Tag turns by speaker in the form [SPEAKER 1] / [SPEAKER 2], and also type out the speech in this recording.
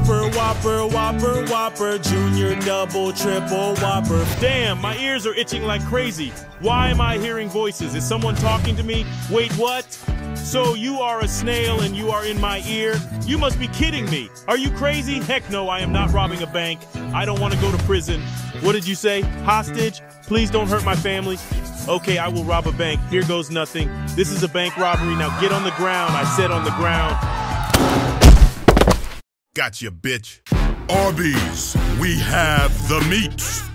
[SPEAKER 1] Whopper, Whopper, Whopper, Whopper, Junior, Double, Triple, Whopper. Damn, my ears are itching like crazy. Why am I hearing voices? Is someone talking to me? Wait, what? So you are a snail and you are in my ear? You must be kidding me. Are you crazy? Heck no, I am not robbing a bank. I don't want to go to prison. What did you say? Hostage? Please don't hurt my family. Okay, I will rob a bank. Here goes nothing. This is a bank robbery. Now get on the ground. I said on the ground.
[SPEAKER 2] Gotcha, bitch. Arby's, we have the meats.